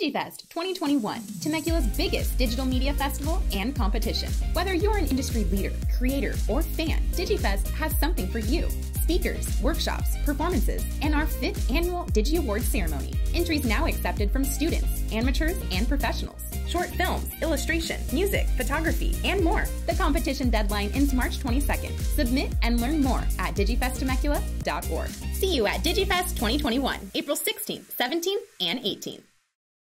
DigiFest 2021, Temecula's biggest digital media festival and competition. Whether you're an industry leader, creator, or fan, DigiFest has something for you. Speakers, workshops, performances, and our fifth annual Digi Awards ceremony. Entries now accepted from students, amateurs, and professionals. Short films, illustration, music, photography, and more. The competition deadline ends March 22nd. Submit and learn more at digifesttemecula.org. See you at DigiFest 2021, April 16th, 17th, and 18th.